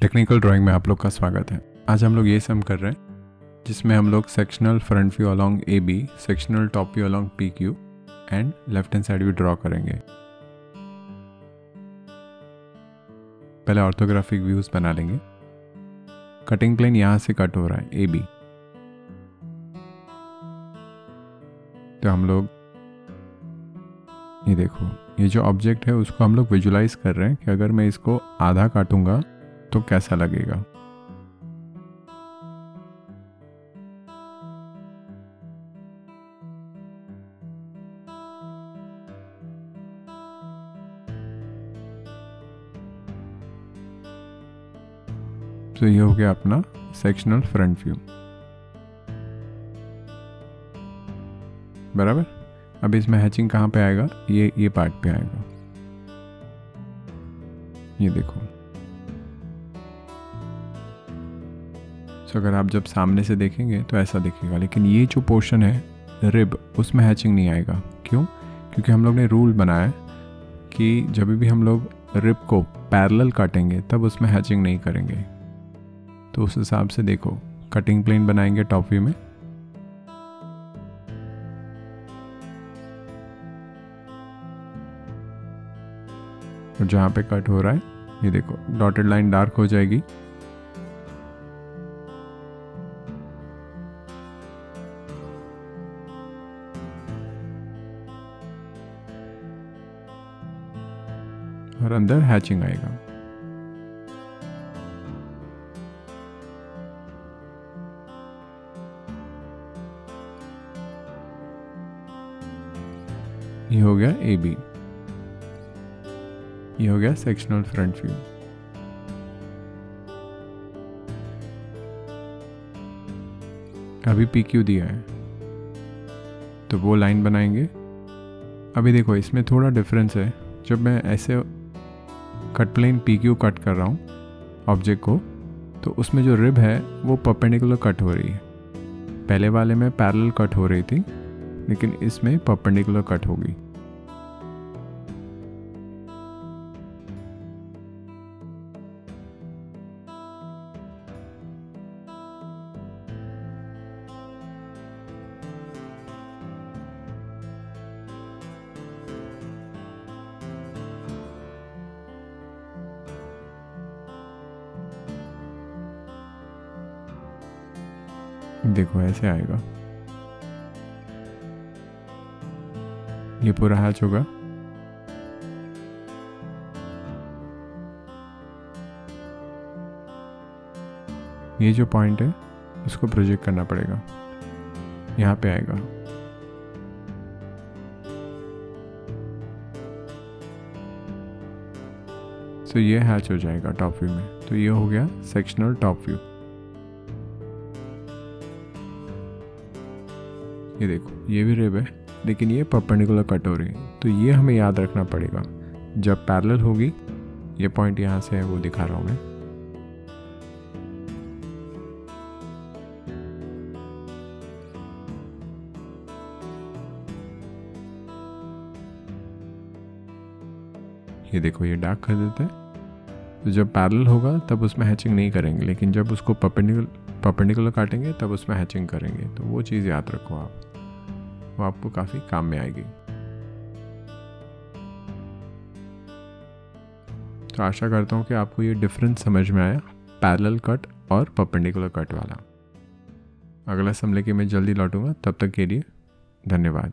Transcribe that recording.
Technical drawing में आप लोग का स्वागत है। आज हम लोग ये सम कर रहे हैं, जिसमें हम लोग sectional front view along A B sectional top view along P Q and left hand side भी ड्रॉ करेंगे। पहले ऑर्थोग्राफिक व्यूज़ बना लेंगे। कटिंग प्लेन यहाँ से कट हो रहा है ए बी तो हम लोग, ये देखो, ये जो ऑब्जेक्ट है उसको हम लोग विजुलाइज कर रहे हैं कि अगर मैं इसको आधा काटूँगा तो कैसा लगेगा। तो ये हो गया अपना सेक्शनल फ्रंट व्यू बराबर? अब इसमें हैचिंग कहाँ पे आएगा? ये ये पार्ट पे आएगा। ये देखो। तो अगर आप जब सामने से देखेंगे तो ऐसा दिखेगा। लेकिन ये जो पोर्शन है रिब उसमें हैचिंग नहीं आएगा। क्यों? क्योंकि हम लोग ने रूल बनाया कि जब भी हम लोग रिब को पैरेलल काटेंगे, तब उसमें हैचिंग नहीं करेंगे। तो उस हिसाब से देखो। कटिंग प्लेन बनाएँगे टॉप व्यू में। और जहाँ पे कट हो रहा है, ये देखो डॉटेड लाइन डार्क हो जाएगी। और अंदर हैचिंग आएगा। ये हो गया ए बी ये हो गया सेक्शनल फ्रंट व्यू। अभी पी क्यू दिया है। तो वो लाइन बनाएँगे। अभी देखो, इसमें थोड़ा डिफरेंस है। जब मैं ऐसे cut plane P Q cut कर रहा हूँ ऑब्जेक्ट को तो उसमें जो रिब है, वो पर्पेंडिकुलर कट हो रही है। पहले वाले में पैरेलल कट हो रही थी, लेकिन इसमें पर्पेंडिकुलर कट होगी। देखो, ऐसे आएगा। ये पूरा हैच होगा। ये जो पॉइंट है, इसको प्रोजेक्ट करना पड़ेगा। यहाँ पे आएगा। तो ये हैच हो जाएगा टॉप व्यू में। तो ये हो गया सेक्शनल टॉप व्यू ये देखो, ये भी रेब है, लेकिन ये परपेंडिकुलर कट हो रही है। तो ये हमें याद रखना पड़ेगा। जब पैरेलल होगी, ये पॉइंट यहाँ से है, वो दिखा रहा हूँ मैं। ये देखो, ये डार्क कर देते हैं। तो जब पैरेलल होगा, तब उसमें हैचिंग नहीं करेंगे, लेकिन जब उसको परपेंडिकुलर परपेंडिकुलर काटेंगे, तब उसमें हैचिंग करेंगे। तो वो चीज़ याद रखो आप। वो आपको काफ़ी काम में आएगी। तो आशा करता हूँ कि आपको ये डिफरेंस समझ में आया पैरल कट और परपेंडिकुलर कट वाला। अगला सम के मैं जल्दी लौटूँगा, तब तक के लिए धन्यवाद।